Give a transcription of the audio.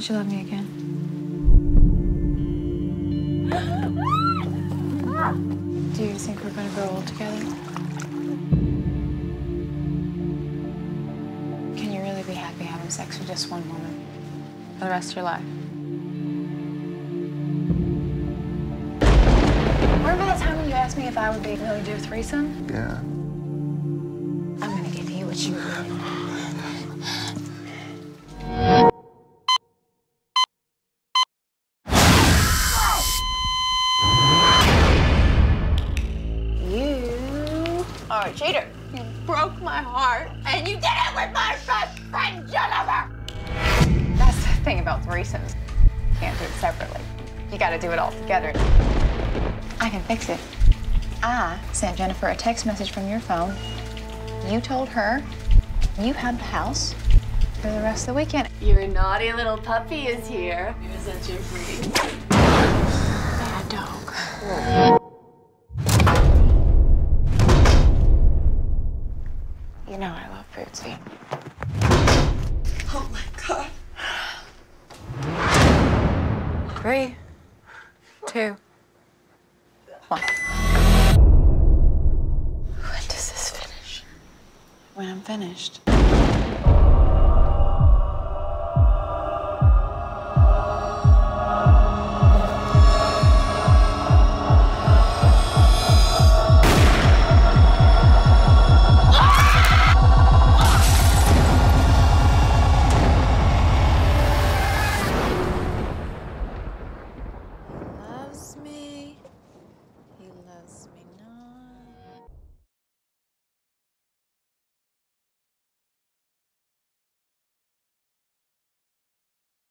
that you love me again. Do you think we're gonna grow old together? Can you really be happy having sex with just one woman for the rest of your life? Remember that time when you asked me if I would be willing to do a threesome? Yeah. I'm gonna give you what you want. Are a cheater. You broke my heart, and you did it with my best friend, Jennifer. That's the thing about threesomes. You can't do it separately. You gotta do it all together. I can fix it. I sent Jennifer a text message from your phone. You told her you had the house for the rest of the weekend. Your naughty little puppy is here. Isn't you pretty? Bad dog. You know I love Bootsy. Oh my god. Three, two, one. When does this finish? When I'm finished.